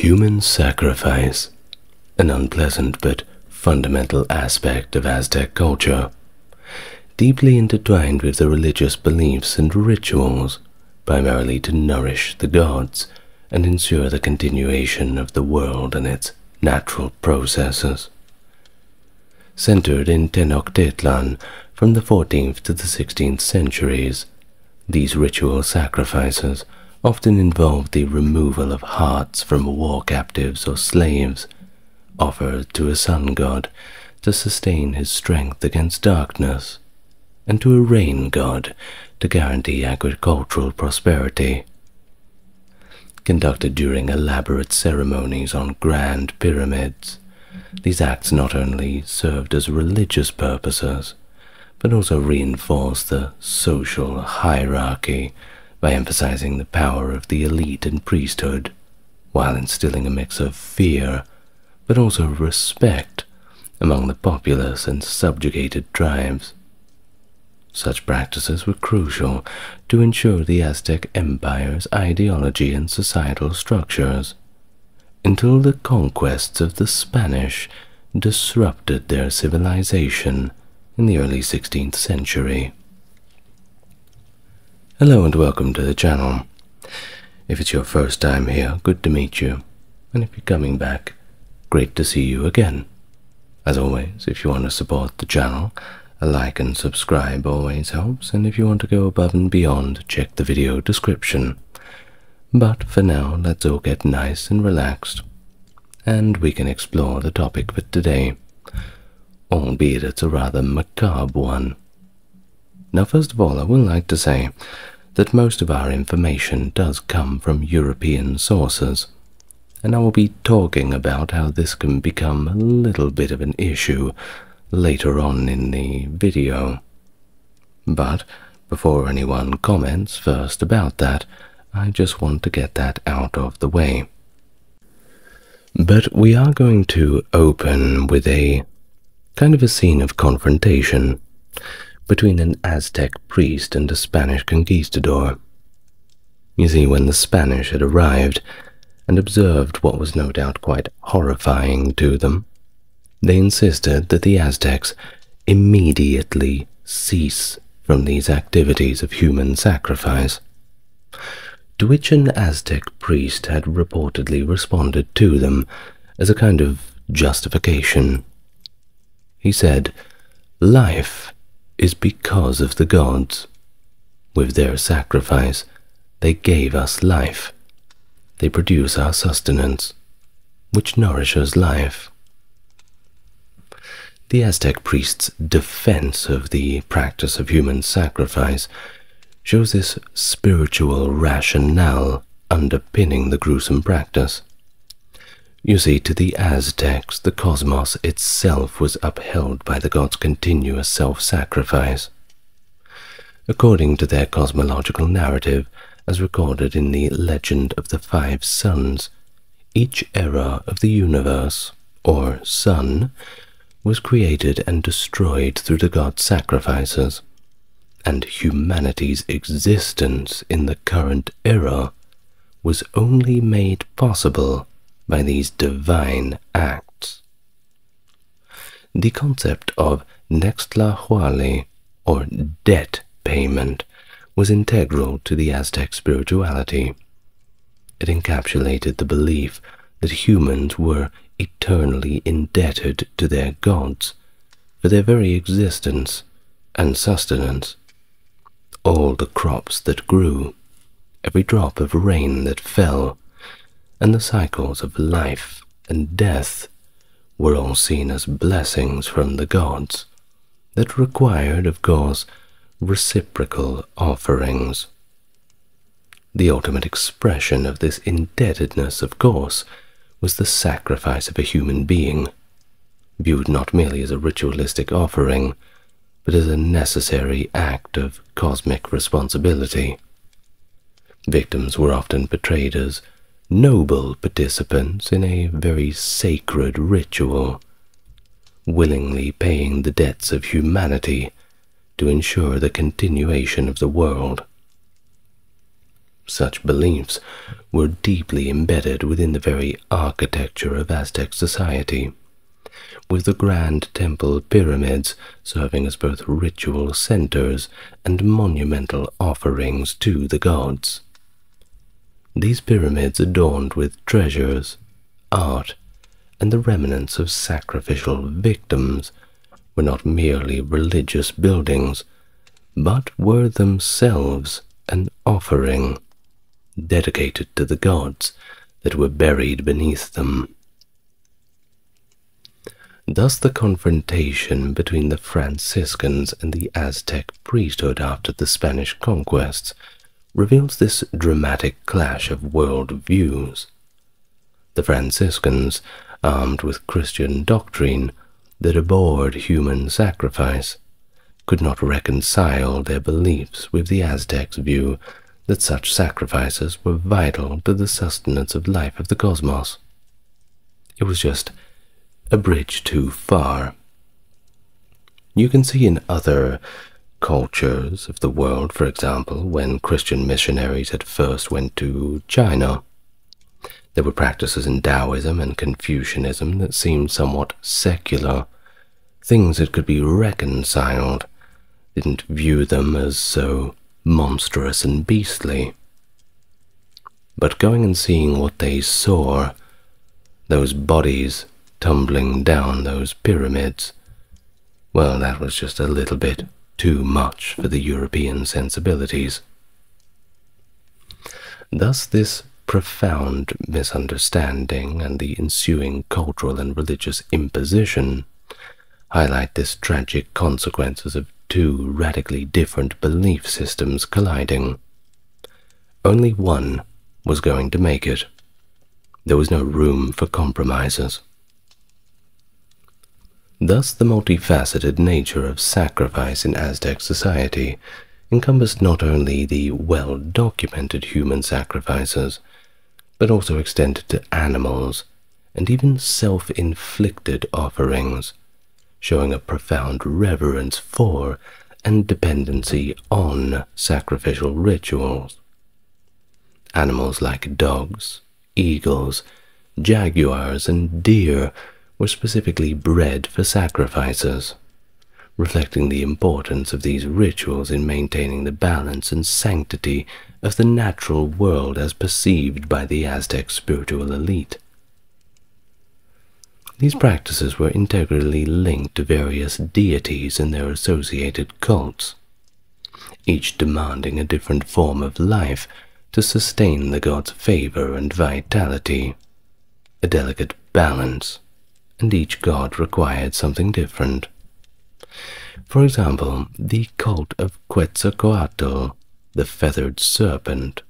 Human sacrifice, an unpleasant but fundamental aspect of Aztec culture, deeply intertwined with the religious beliefs and rituals, primarily to nourish the gods and ensure the continuation of the world and its natural processes. Centered in Tenochtitlan from the 14th to the 16th centuries, these ritual sacrifices often involved the removal of hearts from war captives or slaves, offered to a sun god to sustain his strength against darkness, and to a rain god to guarantee agricultural prosperity. Conducted during elaborate ceremonies on grand pyramids, these acts not only served as religious purposes, but also reinforced the social hierarchy by emphasizing the power of the elite and priesthood, while instilling a mix of fear but also respect among the populace and subjugated tribes. Such practices were crucial to ensure the Aztec Empire's ideology and societal structures, until the conquests of the Spanish disrupted their civilization in the early 16th century. Hello and welcome to the channel. If it's your first time here, good to meet you. And if you're coming back, great to see you again. As always, if you want to support the channel, a like and subscribe always helps, and if you want to go above and beyond, check the video description. But for now, let's all get nice and relaxed, and we can explore the topic for today, albeit it's a rather macabre one. Now, first of all, I would like to say that most of our information does come from European sources, and I will be talking about how this can become a little bit of an issue later on in the video. But before anyone comments first about that, I just want to get that out of the way. But we are going to open with a kind of a scene of confrontation between an Aztec priest and a Spanish conquistador. You see, when the Spanish had arrived and observed what was no doubt quite horrifying to them, they insisted that the Aztecs immediately cease from these activities of human sacrifice, to which an Aztec priest had reportedly responded to them as a kind of justification. He said, Life is because of the gods. With their sacrifice, they gave us life. They produce our sustenance, which nourishes life. The Aztec priest's defense of the practice of human sacrifice shows this spiritual rationale underpinning the gruesome practice. You see, to the Aztecs, the cosmos itself was upheld by the gods' continuous self-sacrifice. According to their cosmological narrative, as recorded in the Legend of the Five Suns, each era of the universe, or sun, was created and destroyed through the gods' sacrifices, and humanity's existence in the current era was only made possible by these divine acts. The concept of Nextlahualli, or debt payment, was integral to the Aztec spirituality. It encapsulated the belief that humans were eternally indebted to their gods for their very existence and sustenance. All the crops that grew, every drop of rain that fell, and the cycles of life and death were all seen as blessings from the gods that required, of course, reciprocal offerings. The ultimate expression of this indebtedness, of course, was the sacrifice of a human being, viewed not merely as a ritualistic offering, but as a necessary act of cosmic responsibility. Victims were often portrayed as noble participants in a very sacred ritual, willingly paying the debts of humanity to ensure the continuation of the world. Such beliefs were deeply embedded within the very architecture of Aztec society, with the grand temple pyramids serving as both ritual centers and monumental offerings to the gods. These pyramids adorned with treasures, art, and the remnants of sacrificial victims were not merely religious buildings, but were themselves an offering dedicated to the gods that were buried beneath them. Thus, the confrontation between the Franciscans and the Aztec priesthood after the Spanish conquests reveals this dramatic clash of world views. The Franciscans, armed with Christian doctrine that abhorred human sacrifice, could not reconcile their beliefs with the Aztecs' view that such sacrifices were vital to the sustenance of life of the cosmos. It was just a bridge too far. You can see in other cultures of the world, for example, when Christian missionaries at first went to China, there were practices in Taoism and Confucianism that seemed somewhat secular, things that could be reconciled, didn't view them as so monstrous and beastly. But going and seeing what they saw, those bodies tumbling down those pyramids, well, that was just a little bit too much for the European sensibilities. Thus, this profound misunderstanding and the ensuing cultural and religious imposition highlight this tragic consequences of two radically different belief systems colliding. Only one was going to make it. There was no room for compromises. Thus, the multifaceted nature of sacrifice in Aztec society encompassed not only the well documented human sacrifices, but also extended to animals and even self inflicted offerings showing a profound reverence for and dependency on sacrificial rituals. Animals like dogs, eagles, jaguars, and deer were specifically bred for sacrifices, reflecting the importance of these rituals in maintaining the balance and sanctity of the natural world as perceived by the Aztec spiritual elite. These practices were integrally linked to various deities and their associated cults, each demanding a different form of life to sustain the god's favor and vitality, a delicate balance, and each god required something different. For example, the cult of Quetzalcoatl, the feathered serpent,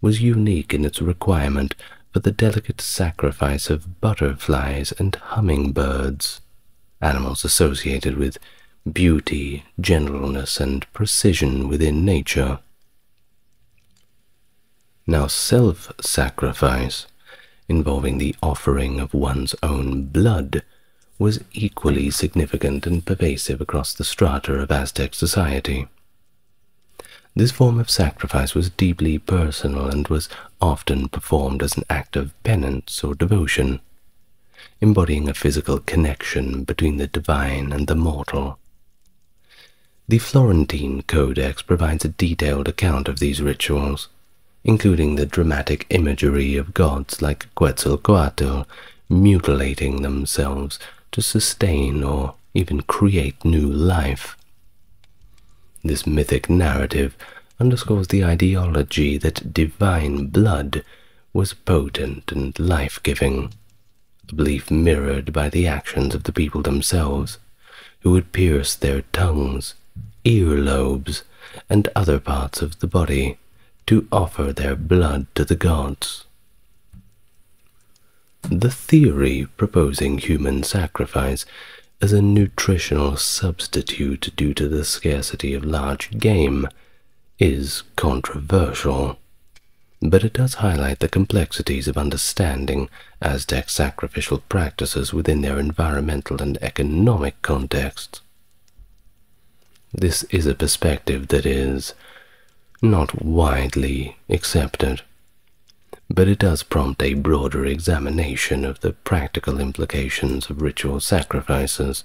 was unique in its requirement for the delicate sacrifice of butterflies and hummingbirds, animals associated with beauty, gentleness, and precision within nature. Now, self sacrifice, involving the offering of one's own blood, was equally significant and pervasive across the strata of Aztec society. This form of sacrifice was deeply personal and was often performed as an act of penance or devotion, embodying a physical connection between the divine and the mortal. The Florentine Codex provides a detailed account of these rituals, including the dramatic imagery of gods like Quetzalcoatl mutilating themselves to sustain or even create new life. This mythic narrative underscores the ideology that divine blood was potent and life giving, a belief mirrored by the actions of the people themselves, who would pierce their tongues, earlobes, and other parts of the body to offer their blood to the gods. The theory proposing human sacrifice as a nutritional substitute due to the scarcity of large game is controversial, but it does highlight the complexities of understanding Aztec sacrificial practices within their environmental and economic contexts. This is a perspective that is not widely accepted, but it does prompt a broader examination of the practical implications of ritual sacrifices,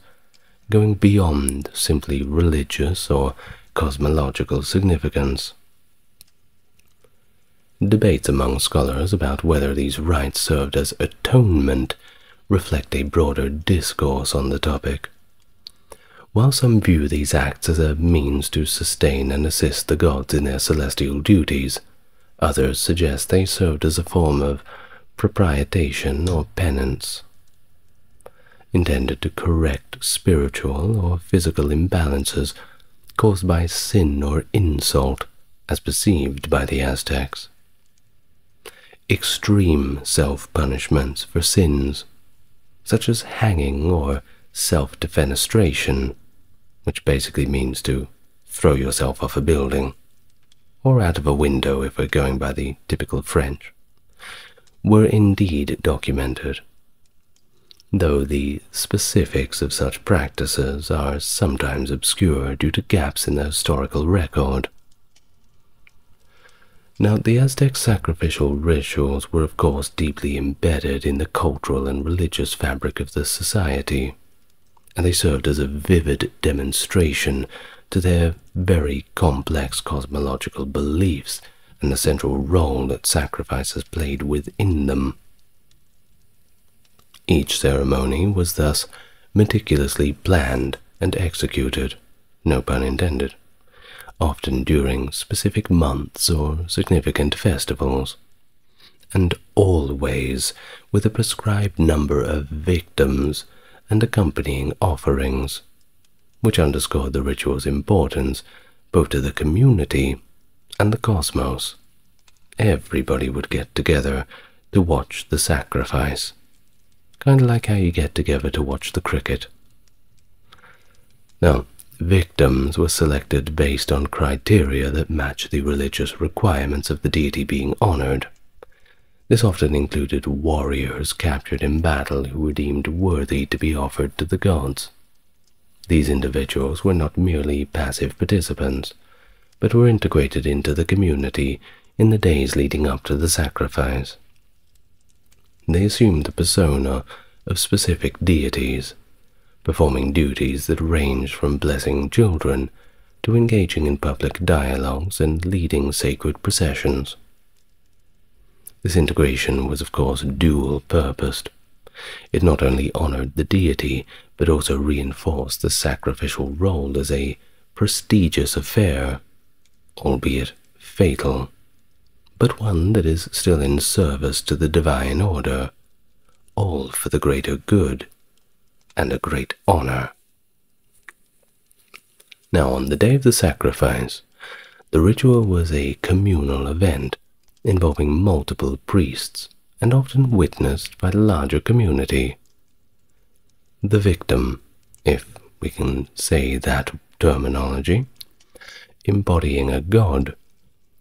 going beyond simply religious or cosmological significance. Debates among scholars about whether these rites served as atonement reflect a broader discourse on the topic. While some view these acts as a means to sustain and assist the gods in their celestial duties, others suggest they served as a form of propitiation or penance, intended to correct spiritual or physical imbalances caused by sin or insult as perceived by the Aztecs. Extreme self-punishments for sins, such as hanging or self-defenestration, which basically means to throw yourself off a building, or out of a window if we're going by the typical French, were indeed documented, though the specifics of such practices are sometimes obscure due to gaps in the historical record. Now, the Aztec sacrificial rituals were, of course, deeply embedded in the cultural and religious fabric of the society and they served as a vivid demonstration to their very complex cosmological beliefs and the central role that sacrifices played within them. Each ceremony was thus meticulously planned and executed, no pun intended, often during specific months or significant festivals, and always with a prescribed number of victims and accompanying offerings, which underscored the ritual's importance both to the community and the cosmos. Everybody would get together to watch the sacrifice, kind of like how you get together to watch the cricket. Now, victims were selected based on criteria that match the religious requirements of the deity being honored. This often included warriors captured in battle who were deemed worthy to be offered to the gods. These individuals were not merely passive participants, but were integrated into the community in the days leading up to the sacrifice. They assumed the persona of specific deities, performing duties that ranged from blessing children to engaging in public dialogues and leading sacred processions. This integration was, of course, dual-purposed. It not only honored the deity, but also reinforced the sacrificial role as a prestigious affair, albeit fatal, but one that is still in service to the divine order, all for the greater good and a great honor. Now, on the day of the sacrifice, the ritual was a communal event involving multiple priests and often witnessed by the larger community. The victim, if we can say that terminology, embodying a god,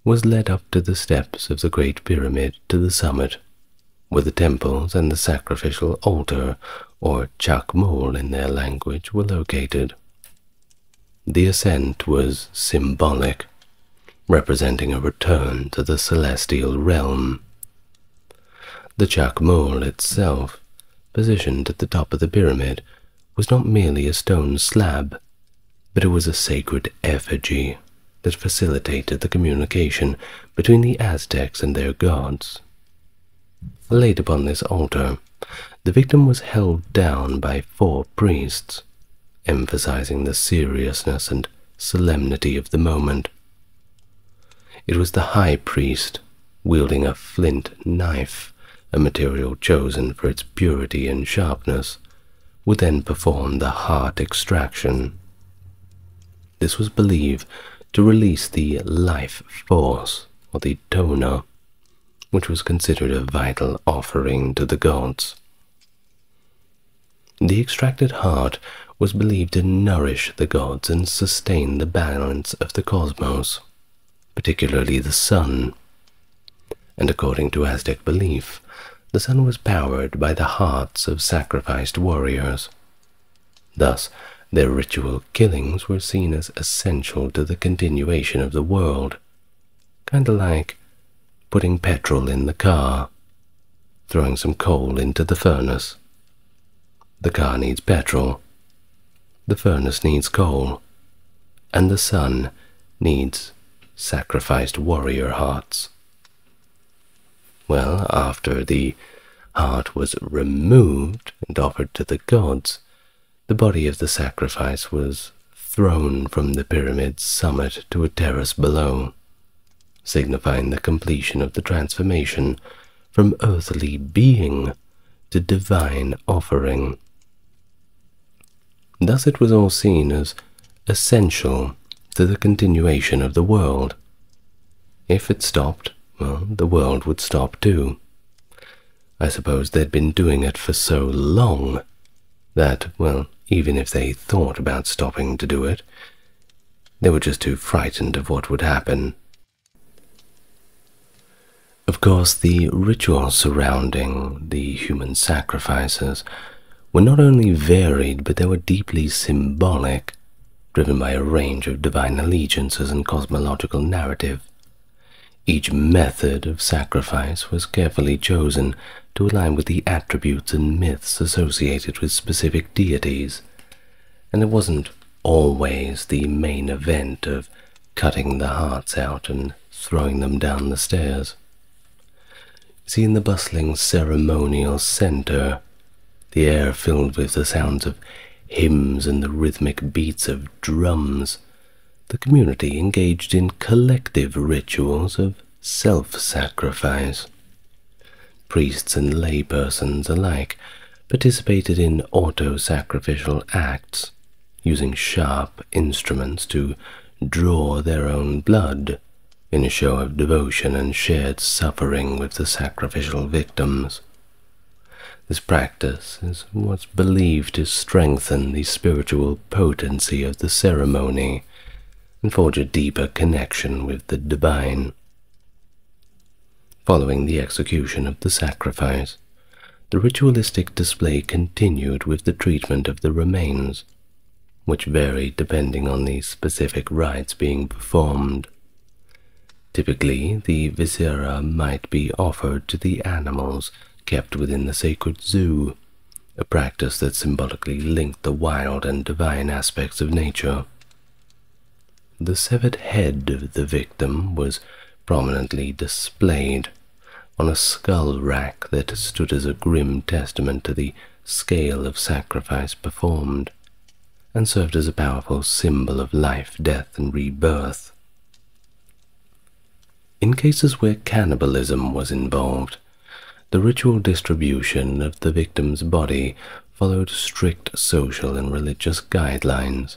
was led up to the steps of the Great Pyramid to the summit, where the temples and the sacrificial altar, or chacmool in their language, were located. The ascent was symbolic representing a return to the celestial realm. The Chacmool itself, positioned at the top of the pyramid, was not merely a stone slab, but it was a sacred effigy that facilitated the communication between the Aztecs and their gods. Laid upon this altar, the victim was held down by four priests, emphasizing the seriousness and solemnity of the moment. It was the high priest, wielding a flint knife, a material chosen for its purity and sharpness, would then perform the heart extraction. This was believed to release the life force, or the dona, which was considered a vital offering to the gods. The extracted heart was believed to nourish the gods and sustain the balance of the cosmos particularly the sun. And according to Aztec belief, the sun was powered by the hearts of sacrificed warriors. Thus, their ritual killings were seen as essential to the continuation of the world, Kinda like putting petrol in the car, throwing some coal into the furnace. The car needs petrol, the furnace needs coal, and the sun needs sacrificed warrior hearts. Well, after the heart was removed and offered to the gods, the body of the sacrifice was thrown from the pyramid's summit to a terrace below, signifying the completion of the transformation from earthly being to divine offering. Thus it was all seen as essential to the continuation of the world. If it stopped, well, the world would stop too. I suppose they'd been doing it for so long that, well, even if they thought about stopping to do it, they were just too frightened of what would happen. Of course, the rituals surrounding the human sacrifices were not only varied, but they were deeply symbolic, driven by a range of divine allegiances and cosmological narrative. Each method of sacrifice was carefully chosen to align with the attributes and myths associated with specific deities, and it wasn't always the main event of cutting the hearts out and throwing them down the stairs. See, in the bustling ceremonial center, the air filled with the sounds of hymns and the rhythmic beats of drums, the community engaged in collective rituals of self-sacrifice. Priests and laypersons alike participated in auto-sacrificial acts, using sharp instruments to draw their own blood in a show of devotion and shared suffering with the sacrificial victims. This practice is what's believed to strengthen the spiritual potency of the ceremony and forge a deeper connection with the divine. Following the execution of the sacrifice, the ritualistic display continued with the treatment of the remains, which varied depending on the specific rites being performed. Typically, the viscera might be offered to the animals kept within the sacred zoo, a practice that symbolically linked the wild and divine aspects of nature. The severed head of the victim was prominently displayed on a skull rack that stood as a grim testament to the scale of sacrifice performed, and served as a powerful symbol of life, death, and rebirth. In cases where cannibalism was involved, the ritual distribution of the victim's body followed strict social and religious guidelines.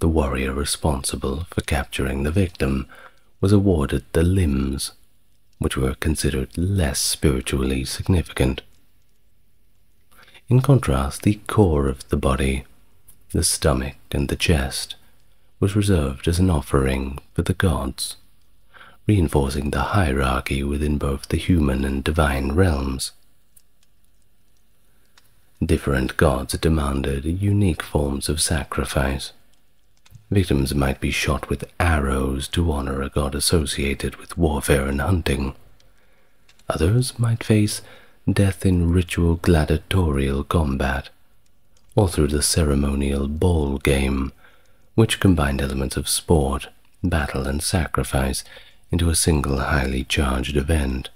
The warrior responsible for capturing the victim was awarded the limbs, which were considered less spiritually significant. In contrast, the core of the body, the stomach and the chest, was reserved as an offering for the gods, reinforcing the hierarchy within both the human and divine realms. Different gods demanded unique forms of sacrifice. Victims might be shot with arrows to honor a god associated with warfare and hunting. Others might face death in ritual gladiatorial combat, or through the ceremonial ball game, which combined elements of sport, battle, and sacrifice into a single highly charged event.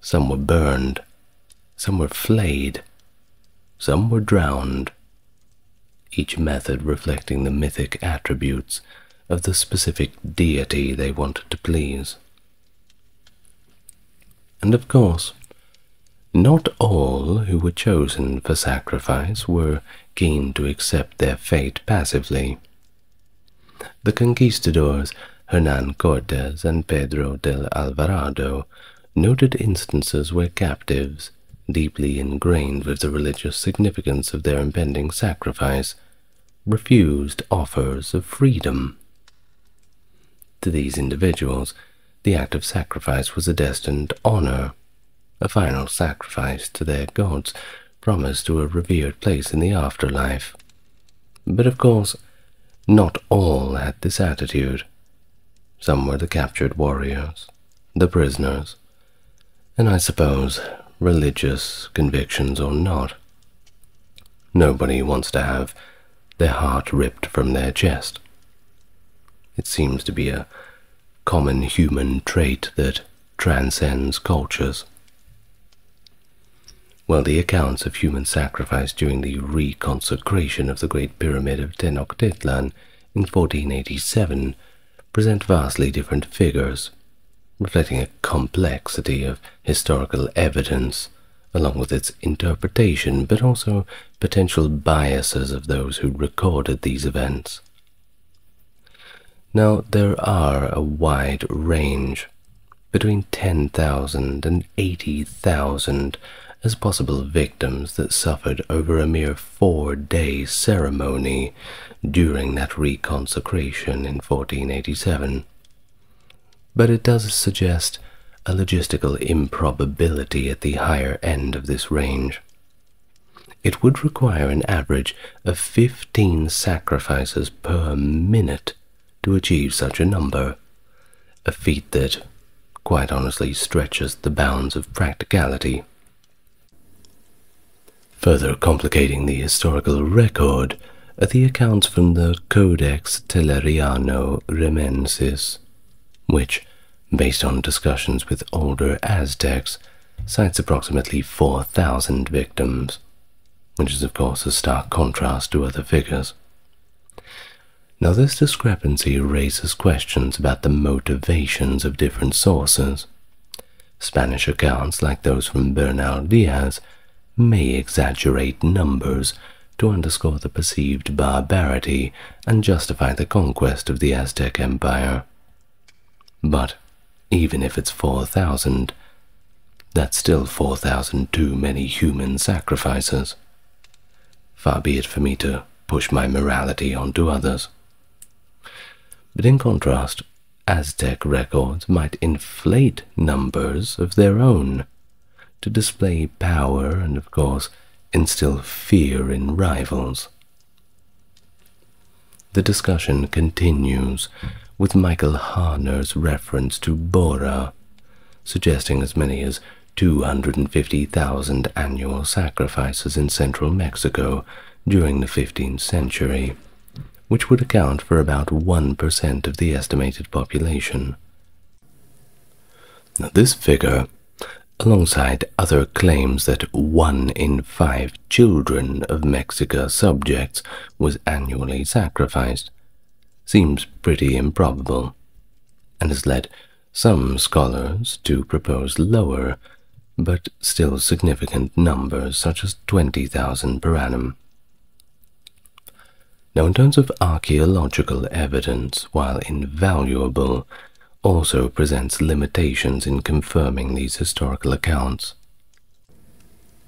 Some were burned, some were flayed, some were drowned, each method reflecting the mythic attributes of the specific deity they wanted to please. And of course, not all who were chosen for sacrifice were keen to accept their fate passively. The conquistadors Hernan Cortes and Pedro del Alvarado noted instances where captives, deeply ingrained with the religious significance of their impending sacrifice, refused offers of freedom. To these individuals, the act of sacrifice was a destined honor, a final sacrifice to their gods, promised to a revered place in the afterlife. But of course, not all had this attitude. Some were the captured warriors, the prisoners, and I suppose religious convictions or not. Nobody wants to have their heart ripped from their chest. It seems to be a common human trait that transcends cultures. Well, the accounts of human sacrifice during the reconsecration of the Great Pyramid of Tenochtitlan in 1487 present vastly different figures, reflecting a complexity of historical evidence along with its interpretation, but also potential biases of those who recorded these events. Now, there are a wide range, between 10,000 and 80,000 as possible victims that suffered over a mere four-day ceremony during that reconsecration in 1487. But it does suggest a logistical improbability at the higher end of this range. It would require an average of 15 sacrifices per minute to achieve such a number, a feat that, quite honestly, stretches the bounds of practicality. Further complicating the historical record are the accounts from the Codex Telleriano Remensis, which, based on discussions with older Aztecs, cites approximately 4,000 victims, which is of course a stark contrast to other figures. Now this discrepancy raises questions about the motivations of different sources. Spanish accounts, like those from Bernal Diaz, may exaggerate numbers to underscore the perceived barbarity and justify the conquest of the Aztec Empire. But even if it's 4,000, that's still 4,000 too many human sacrifices. Far be it for me to push my morality onto others. But in contrast, Aztec records might inflate numbers of their own to display power and, of course, instill fear in rivals. The discussion continues with Michael Harner's reference to Borah, suggesting as many as 250,000 annual sacrifices in central Mexico during the 15th century, which would account for about 1% of the estimated population. Now, this figure alongside other claims that one in five children of Mexica subjects was annually sacrificed, seems pretty improbable, and has led some scholars to propose lower, but still significant numbers such as 20,000 per annum. Now, in terms of archaeological evidence, while invaluable, also presents limitations in confirming these historical accounts.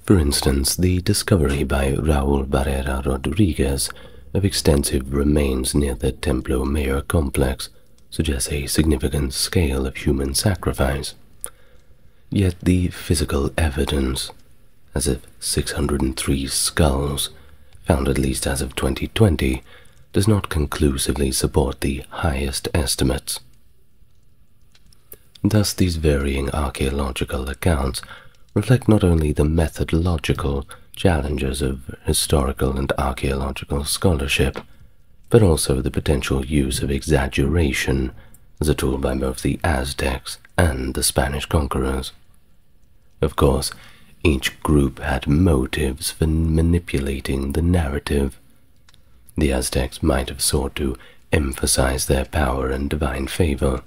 For instance, the discovery by Raul Barrera Rodriguez of extensive remains near the Templo Mayor complex suggests a significant scale of human sacrifice. Yet the physical evidence, as of 603 skulls, found at least as of 2020, does not conclusively support the highest estimates. Thus, these varying archaeological accounts reflect not only the methodological challenges of historical and archaeological scholarship, but also the potential use of exaggeration as a tool by both the Aztecs and the Spanish conquerors. Of course, each group had motives for manipulating the narrative. The Aztecs might have sought to emphasize their power and divine favor,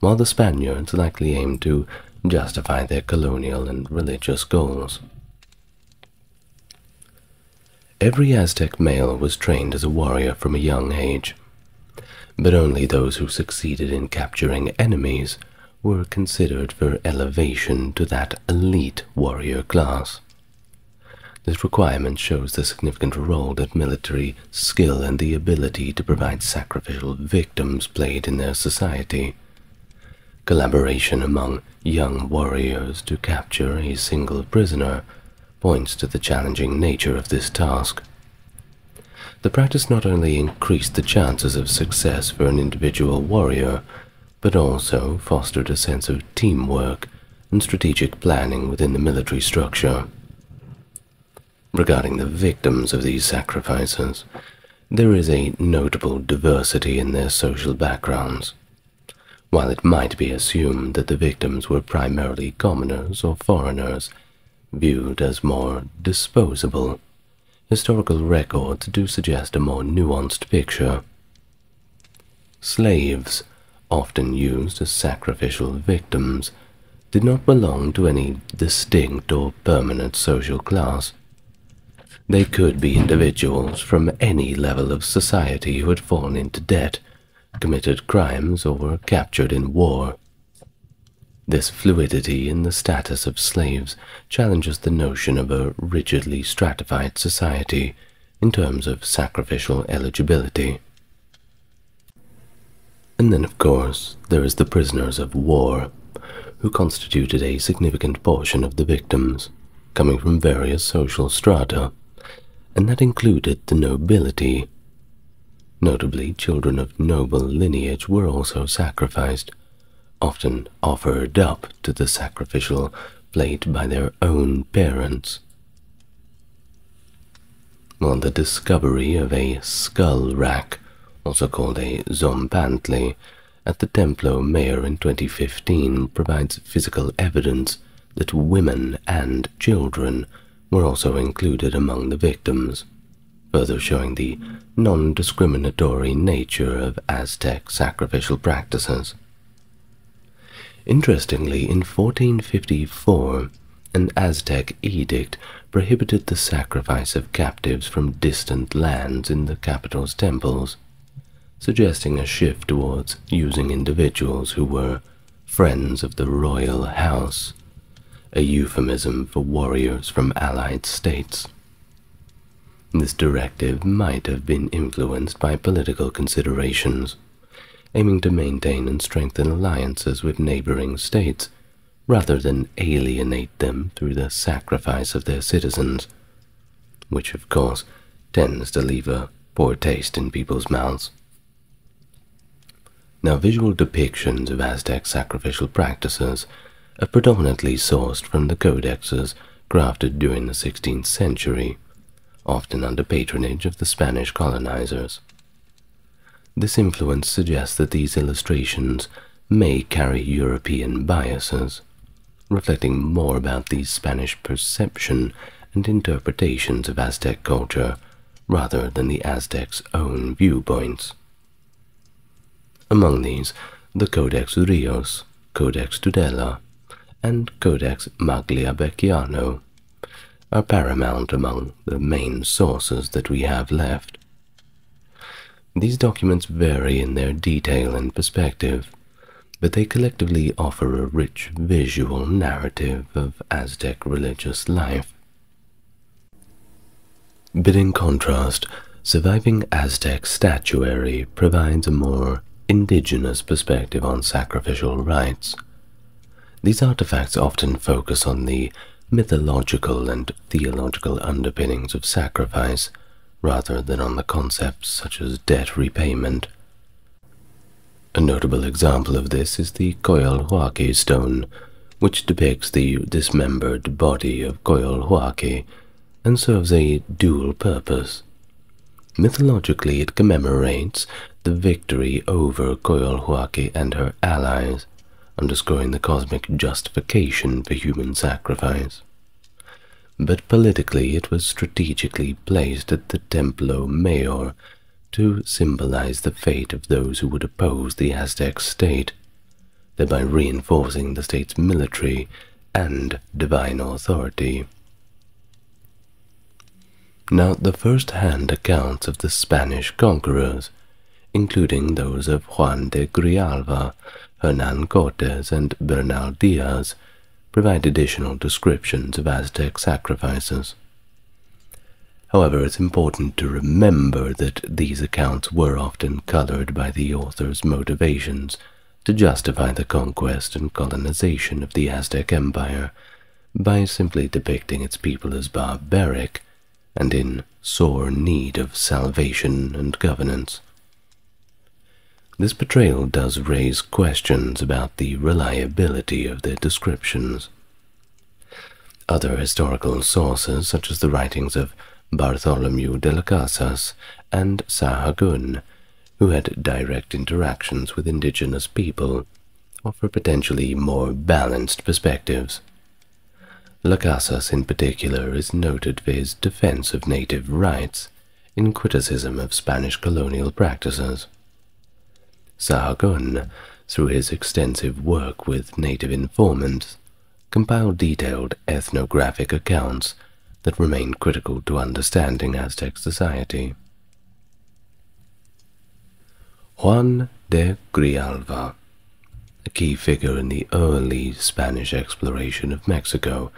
while the Spaniards likely aimed to justify their colonial and religious goals. Every Aztec male was trained as a warrior from a young age, but only those who succeeded in capturing enemies were considered for elevation to that elite warrior class. This requirement shows the significant role that military skill and the ability to provide sacrificial victims played in their society. Collaboration among young warriors to capture a single prisoner points to the challenging nature of this task. The practice not only increased the chances of success for an individual warrior, but also fostered a sense of teamwork and strategic planning within the military structure. Regarding the victims of these sacrifices, there is a notable diversity in their social backgrounds. While it might be assumed that the victims were primarily commoners or foreigners, viewed as more disposable, historical records do suggest a more nuanced picture. Slaves, often used as sacrificial victims, did not belong to any distinct or permanent social class. They could be individuals from any level of society who had fallen into debt, committed crimes, or were captured in war. This fluidity in the status of slaves challenges the notion of a rigidly stratified society in terms of sacrificial eligibility. And then, of course, there is the prisoners of war, who constituted a significant portion of the victims, coming from various social strata, and that included the nobility. Notably, children of noble lineage were also sacrificed, often offered up to the sacrificial plate by their own parents. On the discovery of a skull rack also called a Tzompantli, at the Templo Mayor in 2015 provides physical evidence that women and children were also included among the victims, further showing the non-discriminatory nature of Aztec sacrificial practices. Interestingly, in 1454, an Aztec edict prohibited the sacrifice of captives from distant lands in the capital's temples suggesting a shift towards using individuals who were friends of the royal house, a euphemism for warriors from allied states. This directive might have been influenced by political considerations, aiming to maintain and strengthen alliances with neighboring states rather than alienate them through the sacrifice of their citizens, which of course tends to leave a poor taste in people's mouths. Now, visual depictions of Aztec sacrificial practices are predominantly sourced from the codexes crafted during the 16th century, often under patronage of the Spanish colonizers. This influence suggests that these illustrations may carry European biases, reflecting more about the Spanish perception and interpretations of Aztec culture rather than the Aztecs' own viewpoints. Among these, the Codex Rios, Codex Tudela, and Codex Magliabechiano are paramount among the main sources that we have left. These documents vary in their detail and perspective, but they collectively offer a rich visual narrative of Aztec religious life. But in contrast, surviving Aztec statuary provides a more indigenous perspective on sacrificial rites. These artifacts often focus on the mythological and theological underpinnings of sacrifice rather than on the concepts such as debt repayment. A notable example of this is the Coyolxauhqui stone, which depicts the dismembered body of Coyolxauhqui and serves a dual purpose. Mythologically, it commemorates the victory over Coyolxauhqui and her allies, underscoring the cosmic justification for human sacrifice. But politically, it was strategically placed at the Templo Mayor to symbolize the fate of those who would oppose the Aztec state, thereby reinforcing the state's military and divine authority. Now, the first-hand accounts of the Spanish conquerors, including those of Juan de Grijalva, Hernan Cortes, and Bernal Diaz, provide additional descriptions of Aztec sacrifices. However, it's important to remember that these accounts were often colored by the author's motivations to justify the conquest and colonization of the Aztec Empire by simply depicting its people as barbaric and in sore need of salvation and governance. This portrayal does raise questions about the reliability of their descriptions. Other historical sources, such as the writings of Bartholomew de las Casas and Sahagun, who had direct interactions with indigenous people, offer potentially more balanced perspectives. Las Casas, in particular, is noted for his defense of native rights in criticism of Spanish colonial practices. Sahagun, through his extensive work with native informants, compiled detailed ethnographic accounts that remain critical to understanding Aztec society. Juan de Grijalva, a key figure in the early Spanish exploration of Mexico,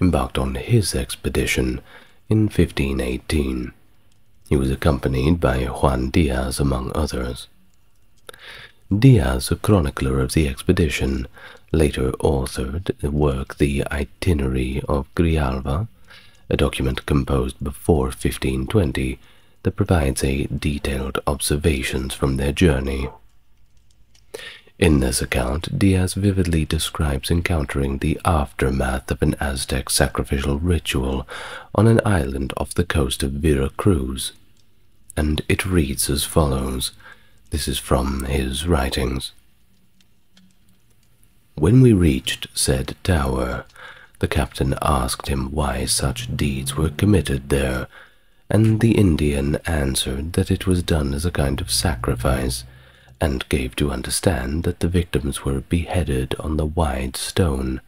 embarked on his expedition in 1518. He was accompanied by Juan Diaz, among others. Diaz, a chronicler of the expedition, later authored the work The Itinerary of Grijalva, a document composed before 1520 that provides a detailed observations from their journey. In this account, Diaz vividly describes encountering the aftermath of an Aztec sacrificial ritual on an island off the coast of Vera Cruz, and it reads as follows. This is from his writings. When we reached said tower, the captain asked him why such deeds were committed there, and the Indian answered that it was done as a kind of sacrifice, and gave to understand that the victims were beheaded on the wide stone,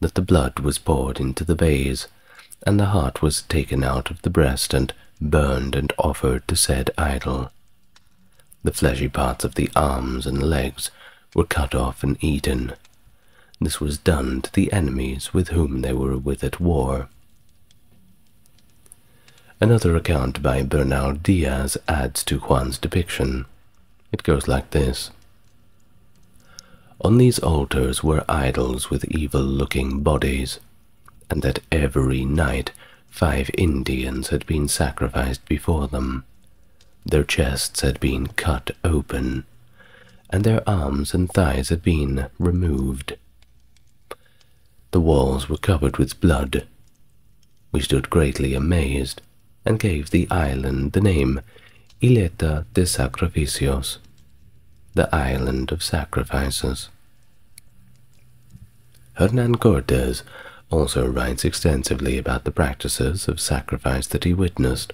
that the blood was poured into the vase, and the heart was taken out of the breast and burned and offered to said idol. The fleshy parts of the arms and legs were cut off and eaten. This was done to the enemies with whom they were with at war. Another account by Bernal Diaz adds to Juan's depiction. It goes like this. On these altars were idols with evil-looking bodies, and that every night five Indians had been sacrificed before them. Their chests had been cut open, and their arms and thighs had been removed. The walls were covered with blood. We stood greatly amazed and gave the island the name Isleta de Sacrificios, the island of sacrifices. Hernan Cortes also writes extensively about the practices of sacrifice that he witnessed.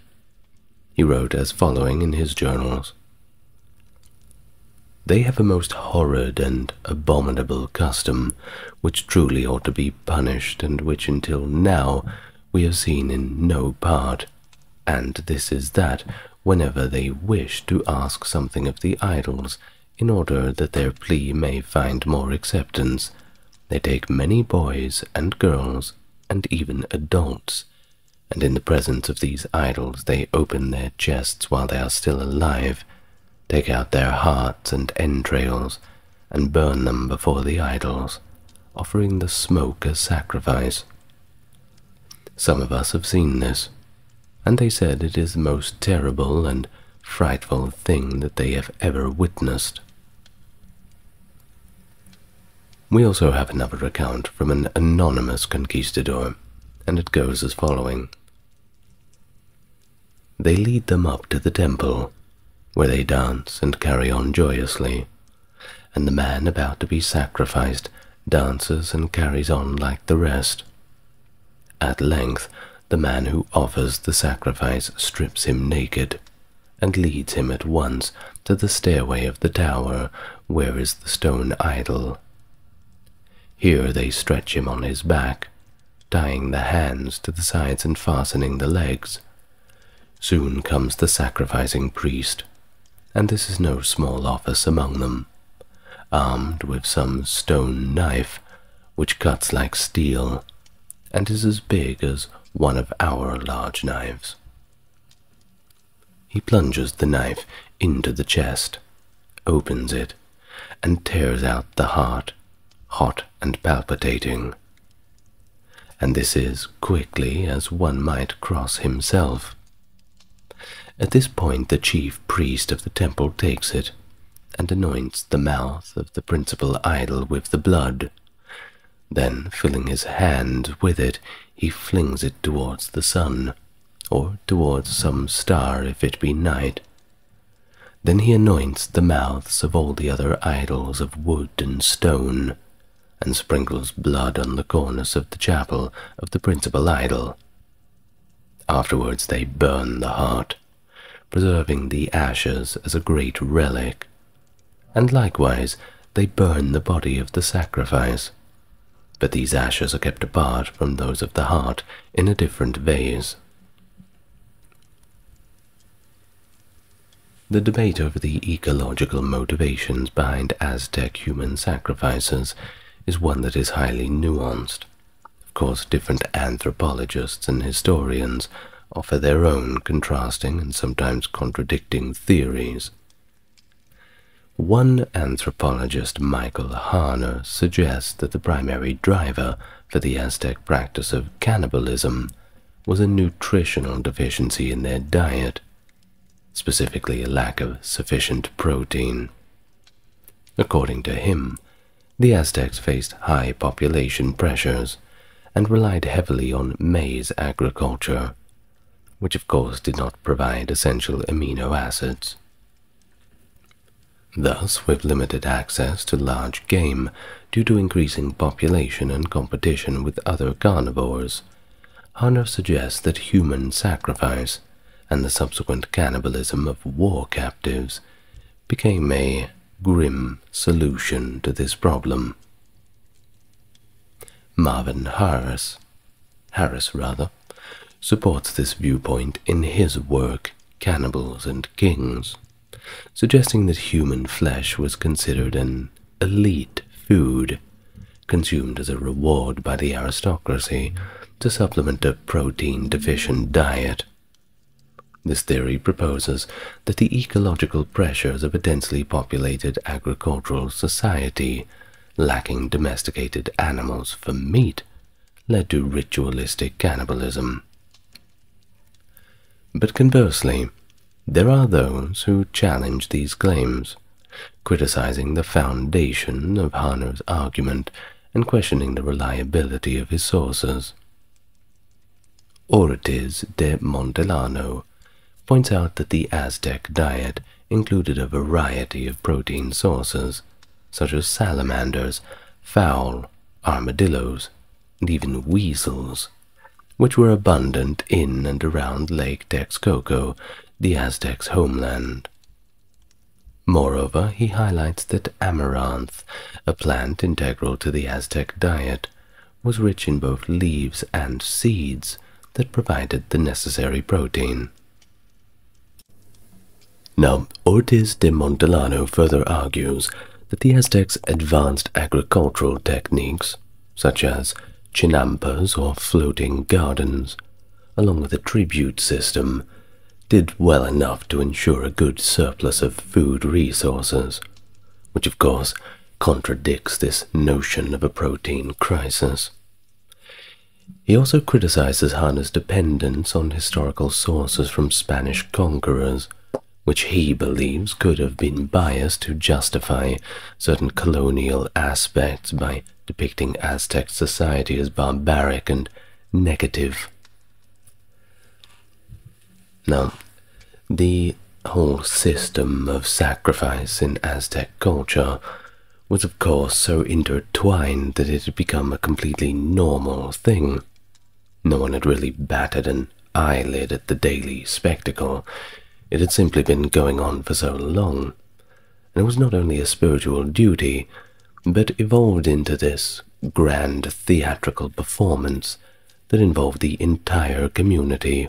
He wrote as following in his journals. They have a most horrid and abominable custom, which truly ought to be punished, and which until now we have seen in no part and this is that whenever they wish to ask something of the idols, in order that their plea may find more acceptance, they take many boys and girls, and even adults, and in the presence of these idols they open their chests while they are still alive, take out their hearts and entrails, and burn them before the idols, offering the smoke as sacrifice. Some of us have seen this, and they said it is the most terrible and frightful thing that they have ever witnessed. We also have another account from an anonymous conquistador, and it goes as following. They lead them up to the temple, where they dance and carry on joyously, and the man about to be sacrificed dances and carries on like the rest. At length, the man who offers the sacrifice strips him naked and leads him at once to the stairway of the tower where is the stone idol. Here they stretch him on his back, tying the hands to the sides and fastening the legs. Soon comes the sacrificing priest, and this is no small office among them, armed with some stone knife which cuts like steel and is as big as one of our large knives. He plunges the knife into the chest, opens it, and tears out the heart, hot and palpitating. And this is quickly as one might cross himself. At this point, the chief priest of the temple takes it and anoints the mouth of the principal idol with the blood. Then, filling his hand with it, he flings it towards the sun, or towards some star if it be night. Then he anoints the mouths of all the other idols of wood and stone, and sprinkles blood on the cornice of the chapel of the principal idol. Afterwards they burn the heart, preserving the ashes as a great relic, and likewise they burn the body of the sacrifice. But these ashes are kept apart from those of the heart in a different vase. The debate over the ecological motivations behind Aztec human sacrifices is one that is highly nuanced. Of course, different anthropologists and historians offer their own contrasting and sometimes contradicting theories. One anthropologist, Michael Harner, suggests that the primary driver for the Aztec practice of cannibalism was a nutritional deficiency in their diet, specifically a lack of sufficient protein. According to him, the Aztecs faced high population pressures and relied heavily on maize agriculture, which of course did not provide essential amino acids. Thus, with limited access to large game due to increasing population and competition with other carnivores, Harner suggests that human sacrifice and the subsequent cannibalism of war captives became a grim solution to this problem. Marvin Harris, Harris rather, supports this viewpoint in his work Cannibals and Kings, suggesting that human flesh was considered an elite food consumed as a reward by the aristocracy to supplement a protein deficient diet. This theory proposes that the ecological pressures of a densely populated agricultural society lacking domesticated animals for meat led to ritualistic cannibalism. But conversely, there are those who challenge these claims, criticizing the foundation of Harner's argument and questioning the reliability of his sources. Ortiz de Montellano points out that the Aztec diet included a variety of protein sources, such as salamanders, fowl, armadillos, and even weasels, which were abundant in and around Lake Texcoco, the Aztecs' homeland. Moreover, he highlights that amaranth, a plant integral to the Aztec diet, was rich in both leaves and seeds that provided the necessary protein. Now, Ortiz de Montellano further argues that the Aztecs' advanced agricultural techniques, such as chinampas or floating gardens, along with a tribute system, did well enough to ensure a good surplus of food resources, which of course contradicts this notion of a protein crisis. He also criticizes Harner's dependence on historical sources from Spanish conquerors which he believes could have been biased to justify certain colonial aspects by depicting Aztec society as barbaric and negative. Now, the whole system of sacrifice in Aztec culture was of course so intertwined that it had become a completely normal thing. No one had really batted an eyelid at the daily spectacle, it had simply been going on for so long, and it was not only a spiritual duty, but evolved into this grand theatrical performance that involved the entire community.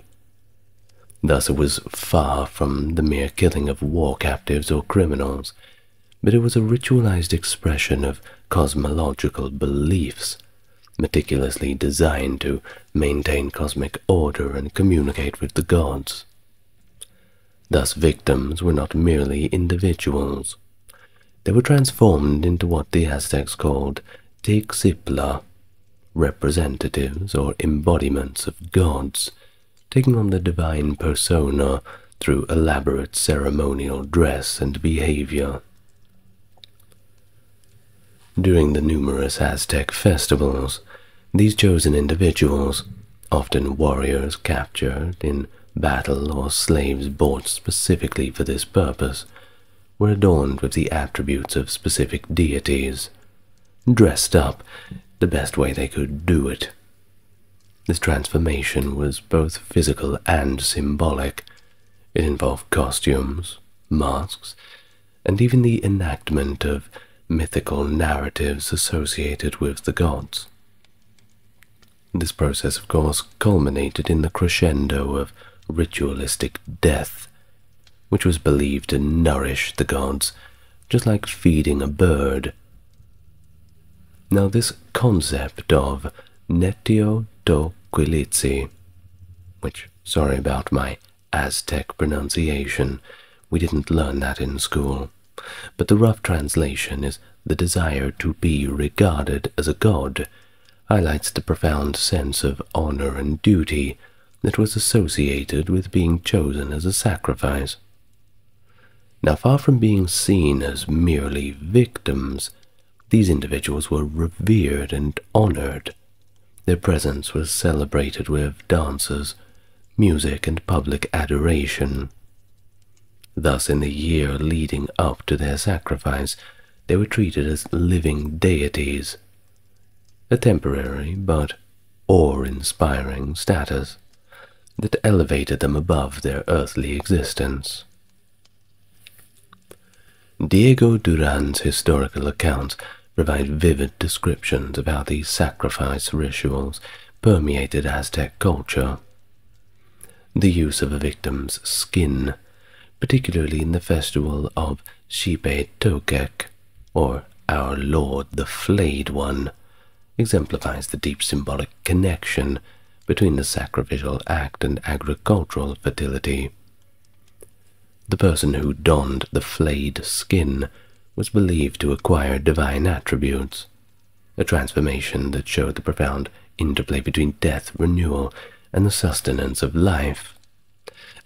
Thus it was far from the mere killing of war captives or criminals, but it was a ritualized expression of cosmological beliefs, meticulously designed to maintain cosmic order and communicate with the gods. Thus, victims were not merely individuals. They were transformed into what the Aztecs called Teixiptla, representatives or embodiments of gods, taking on the divine persona through elaborate ceremonial dress and behavior. During the numerous Aztec festivals, these chosen individuals, often warriors captured in battle or slaves bought specifically for this purpose, were adorned with the attributes of specific deities, dressed up the best way they could do it. This transformation was both physical and symbolic. It involved costumes, masks, and even the enactment of mythical narratives associated with the gods. This process, of course, culminated in the crescendo of ritualistic death, which was believed to nourish the gods, just like feeding a bird. Now, this concept of netio to quilitzi, which, sorry about my Aztec pronunciation, we didn't learn that in school, but the rough translation is the desire to be regarded as a god, highlights the profound sense of honor and duty that was associated with being chosen as a sacrifice. Now, far from being seen as merely victims, these individuals were revered and honored. Their presence was celebrated with dances, music, and public adoration. Thus, in the year leading up to their sacrifice, they were treated as living deities, a temporary but awe-inspiring status that elevated them above their earthly existence. Diego Duran's historical accounts provide vivid descriptions of how these sacrifice rituals permeated Aztec culture. The use of a victim's skin, particularly in the festival of Xipe Totec, or Our Lord the Flayed One, exemplifies the deep symbolic connection between the sacrificial act and agricultural fertility. The person who donned the flayed skin was believed to acquire divine attributes, a transformation that showed the profound interplay between death, renewal, and the sustenance of life.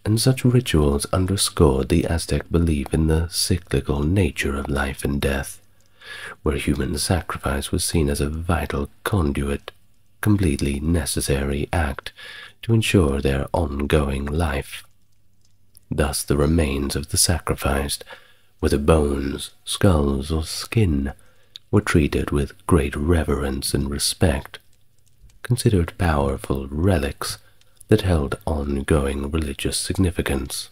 And such rituals underscored the Aztec belief in the cyclical nature of life and death, where human sacrifice was seen as a vital conduit completely necessary act to ensure their ongoing life. Thus the remains of the sacrificed, whether bones, skulls, or skin, were treated with great reverence and respect, considered powerful relics that held ongoing religious significance.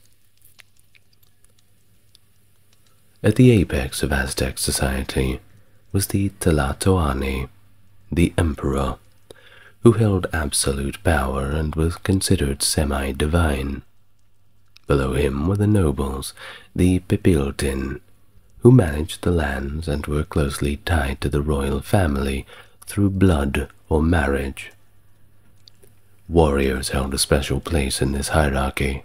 At the apex of Aztec society was the Tlatoani, the emperor, who held absolute power and was considered semi-divine. Below him were the nobles, the Pipiltin, who managed the lands and were closely tied to the royal family through blood or marriage. Warriors held a special place in this hierarchy.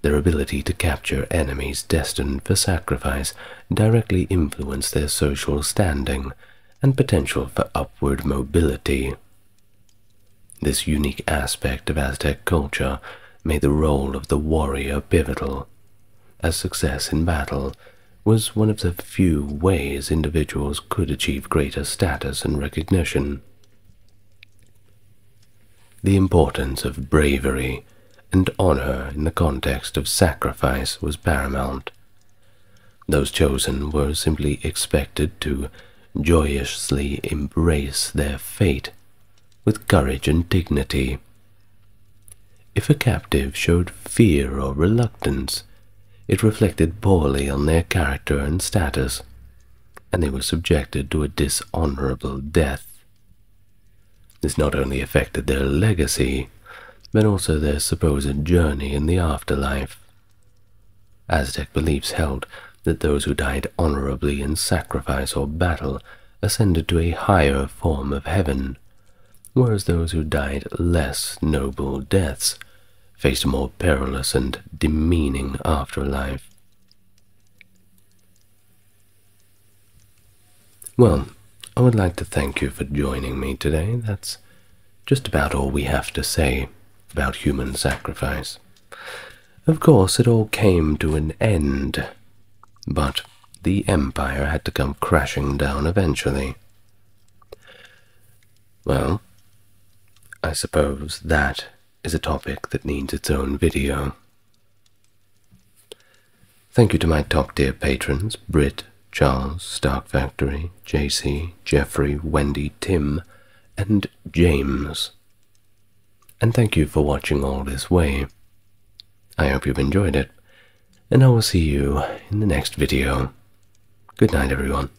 Their ability to capture enemies destined for sacrifice directly influenced their social standing and potential for upward mobility. This unique aspect of Aztec culture made the role of the warrior pivotal, as success in battle was one of the few ways individuals could achieve greater status and recognition. The importance of bravery and honor in the context of sacrifice was paramount. Those chosen were simply expected to joyously embrace their fate with courage and dignity. If a captive showed fear or reluctance, it reflected poorly on their character and status, and they were subjected to a dishonorable death. This not only affected their legacy, but also their supposed journey in the afterlife. Aztec beliefs held that those who died honorably in sacrifice or battle ascended to a higher form of heaven, whereas those who died less noble deaths faced a more perilous and demeaning afterlife. Well, I would like to thank you for joining me today. That's just about all we have to say about human sacrifice. Of course, it all came to an end, but the empire had to come crashing down eventually. Well, I suppose that is a topic that needs its own video. Thank you to my top tier patrons Britt, Charles, Stark Factory, JC, Jeffrey, Wendy, Tim, and James. And thank you for watching all this way. I hope you've enjoyed it, and I will see you in the next video. Good night, everyone.